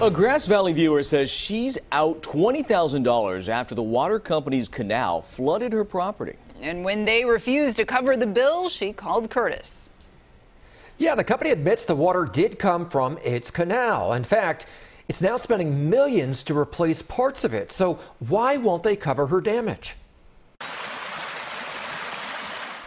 A Grass Valley viewer says she's out $20,000 after the water company's canal flooded her property. And when they refused to cover the bill, she called Kurtis. Yeah, the company admits the water did come from its canal. In fact, it's now spending millions to replace parts of it. So why won't they cover her damage?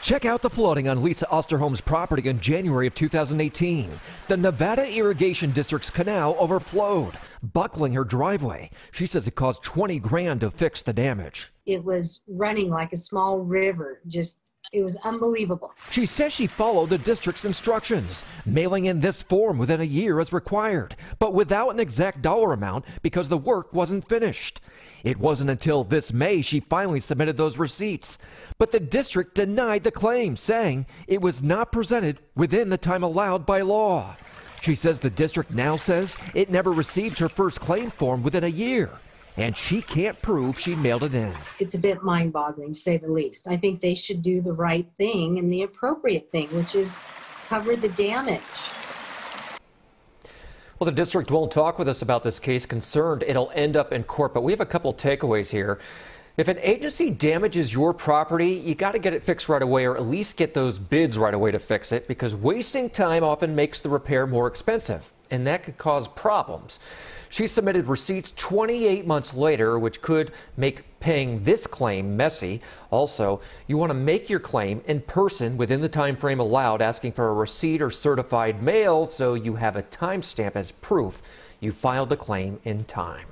Check out the flooding on Lisa Osterholm's property in January of 2018. The Nevada Irrigation District's canal overflowed, buckling her driveway. She says it cost 20 grand to fix the damage. It was running like a small river, just it was unbelievable. She says she followed the district's instructions, mailing in this form within a year as required, but without an exact dollar amount because the work wasn't finished. It wasn't until this May she finally submitted those receipts. But the district denied the claim, saying it was not presented within the time allowed by law. She says the district now says it never received her first claim form within a year and she can't prove she mailed it in. It's a bit mind boggling, to say the least. I think they should do the right thing and the appropriate thing, which is cover the damage. Well, the district won't talk with us about this case, concerned it'll end up in court. But we have a couple takeaways here. If an agency damages your property, you got to get it fixed right away or at least get those bids right away to fix it because wasting time often makes the repair more expensive and that could cause problems. She submitted receipts 28 months later, which could make paying this claim messy. Also, you want to make your claim in person within the time frame allowed, asking for a receipt or certified mail so you have a timestamp as proof you filed the claim in time.